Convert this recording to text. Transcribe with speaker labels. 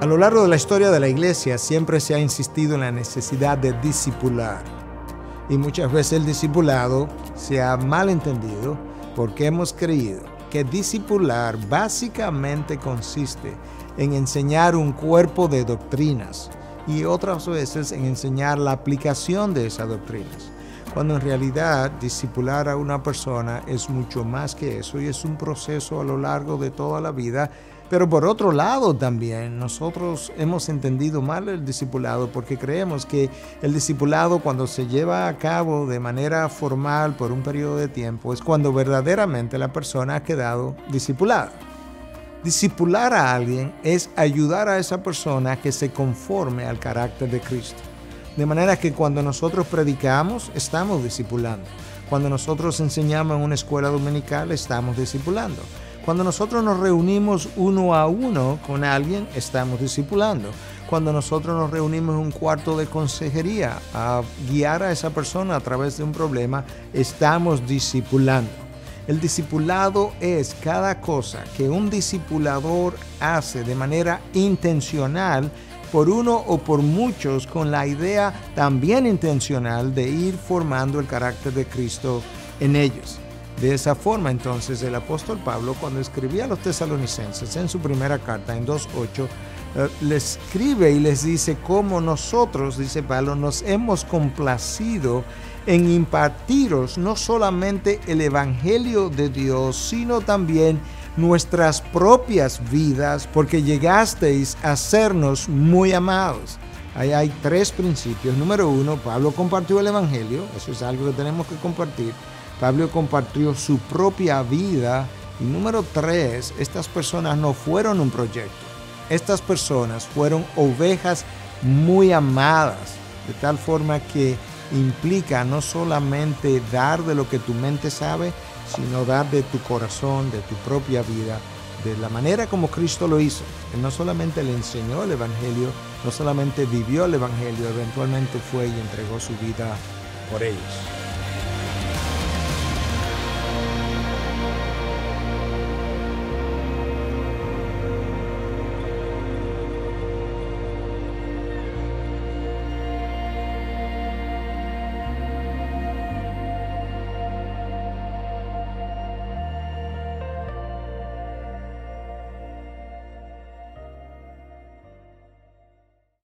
Speaker 1: A lo largo de la historia de la iglesia siempre se ha insistido en la necesidad de discipular. Y muchas veces el discipulado se ha malentendido porque hemos creído que discipular básicamente consiste en enseñar un cuerpo de doctrinas y otras veces en enseñar la aplicación de esas doctrinas. Cuando en realidad discipular a una persona es mucho más que eso y es un proceso a lo largo de toda la vida pero por otro lado también nosotros hemos entendido mal el discipulado porque creemos que el discipulado cuando se lleva a cabo de manera formal por un periodo de tiempo es cuando verdaderamente la persona ha quedado discipulada. Discipular a alguien es ayudar a esa persona a que se conforme al carácter de Cristo. De manera que cuando nosotros predicamos, estamos discipulando. Cuando nosotros enseñamos en una escuela dominical, estamos discipulando. Cuando nosotros nos reunimos uno a uno con alguien, estamos discipulando. Cuando nosotros nos reunimos en un cuarto de consejería a guiar a esa persona a través de un problema, estamos discipulando. El discipulado es cada cosa que un discipulador hace de manera intencional por uno o por muchos con la idea también intencional de ir formando el carácter de Cristo en ellos. De esa forma entonces el apóstol Pablo cuando escribía a los tesalonicenses en su primera carta en 2.8, eh, les escribe y les dice cómo nosotros, dice Pablo, nos hemos complacido en impartiros no solamente el Evangelio de Dios, sino también nuestras propias vidas, porque llegasteis a sernos muy amados. Ahí hay tres principios. Número uno, Pablo compartió el Evangelio, eso es algo que tenemos que compartir. Pablo compartió su propia vida. Y número tres, estas personas no fueron un proyecto. Estas personas fueron ovejas muy amadas, de tal forma que implica no solamente dar de lo que tu mente sabe, sino dar de tu corazón, de tu propia vida, de la manera como Cristo lo hizo. Él no solamente le enseñó el Evangelio, no solamente vivió el Evangelio, eventualmente fue y entregó su vida por ellos.